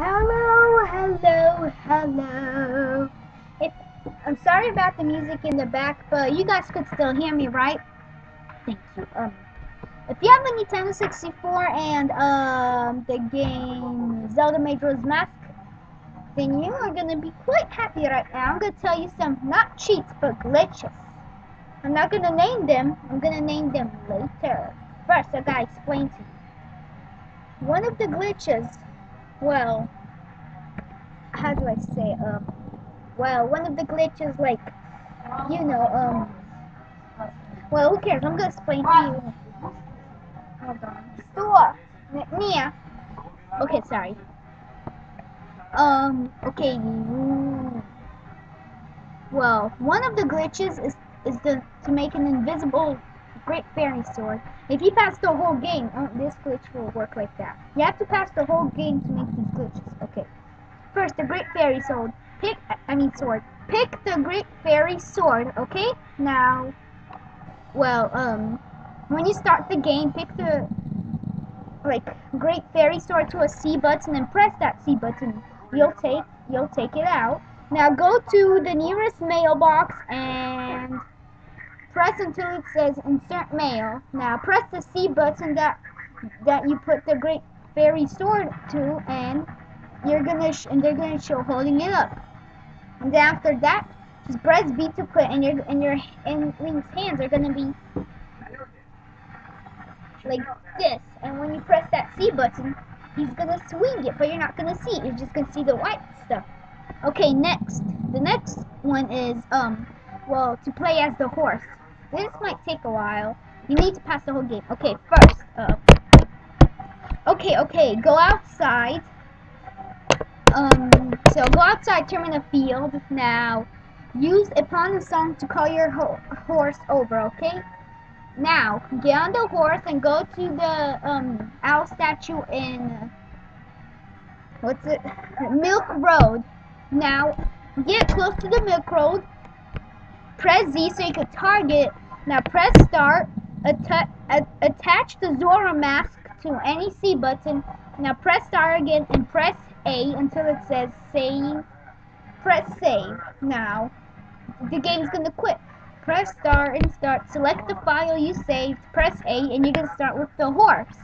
Hello, hello, hello. If, I'm sorry about the music in the back, but you guys could still hear me, right? Thank you. Um, if you have a Nintendo 64 and um the game Zelda Majora's Mask, then you are gonna be quite happy right now. I'm gonna tell you some not cheats but glitches. I'm not gonna name them. I'm gonna name them later. First, I gotta explain to you. One of the glitches well, how do I say, um, well, one of the glitches, like, you know, um, well, who cares? I'm gonna explain to you. Hold on. Store. Mia! Okay, sorry. Um, okay. Well, one of the glitches is is the to make an invisible Great Fairy Sword. If you pass the whole game, oh, this glitch will work like that. You have to pass the whole game to make these glitches. Okay. First, the Great Fairy Sword. Pick, I mean sword. Pick the Great Fairy Sword, okay? Now, well, um, when you start the game, pick the, like, Great Fairy Sword to a C button and press that C button. You'll take, you'll take it out. Now go to the nearest mailbox and press until it says insert mail. Now press the C button that that you put the great fairy sword to and you're gonna and they're gonna show holding it up. And then after that, just press B to put and your and your and Link's hands are gonna be like this. And when you press that C button, he's gonna swing it, but you're not gonna see it. You're just gonna see the white stuff. Okay, next. The next one is um well to play as the horse. This might take a while. You need to pass the whole game. Okay, first, uh, okay, okay, go outside. Um, so go outside, turn in the field. Now, use Epona's song to call your ho horse over, okay? Now, get on the horse and go to the, um, owl statue in, what's it, Milk Road. Now, get close to the Milk Road Press Z so you can target. Now press start. Atta attach the Zora mask to any C button. Now press start again and press A until it says save. Press save. Now the game's gonna quit. Press start and start. Select the file you saved. Press A and you're gonna start with the horse.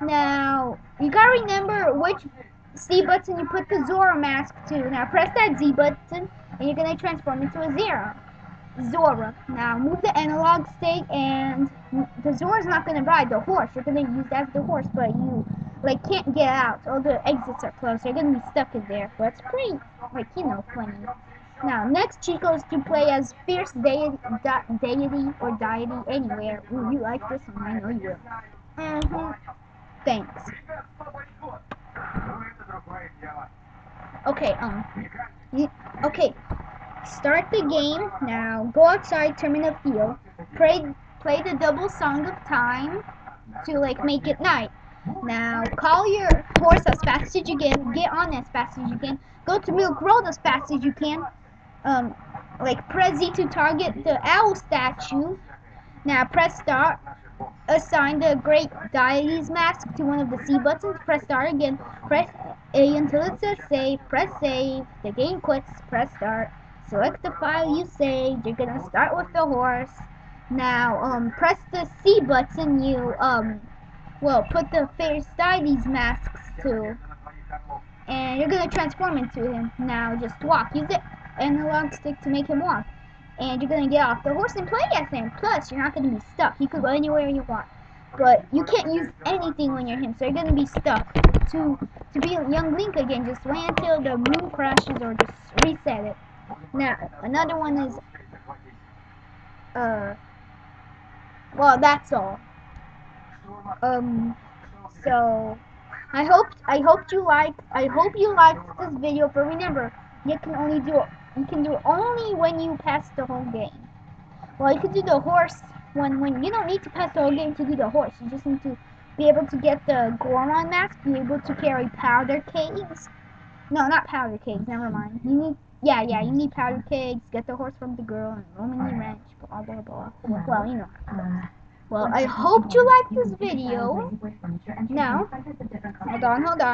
Now you gotta remember which C button you put the Zora mask to. Now press that Z button and you're gonna transform into a zero. Zora. Now move the analog stick and the Zora's not gonna ride the horse. You're gonna use that as the horse, but you like can't get out. All the exits are closed. You're gonna be stuck in there. But it's pretty like you know funny. Now next Chico is to play as fierce deity, deity or deity anywhere. Ooh, you like this one? I know you will. Mhm. Thanks. Okay. Um. Okay. Start the game now. Go outside, the field. Play, play the double song of time to like make it night. Now call your horse as fast as you can. Get on as fast as you can. Go to Milk Road as fast as you can. Um, like press Z to target the owl statue. Now press start. Assign the Great Deity's mask to one of the C buttons. Press start again. Press A until it says save. Press save. The game quits. Press start select the file you saved. You're gonna start with the horse. Now, um, press the C button you, um, well, put the Deity's masks to. And you're gonna transform into him. Now, just walk. Use the analog stick to make him walk. And you're gonna get off the horse and play as him. Plus, you're not gonna be stuck. You could go anywhere you want. But you can't use anything when you're him, so you're gonna be stuck. To to be young Link again, just wait until the moon crashes or just reset it. Now, another one is, uh, well, that's all. Um, so, I hope, I hope you like, I hope you liked this video, but remember, you can only do you can do only when you pass the whole game. Well, you can do the horse when, when, you don't need to pass the whole game to do the horse, you just need to be able to get the Goron mask, be able to carry powder kegs. No, not powder kegs, never mind. You need yeah, yeah, you need powder kegs, get the horse from the girl, and Romani Ranch, blah, blah, blah. Well, you know. Well, I hope you liked this video. Now, hold on, hold on.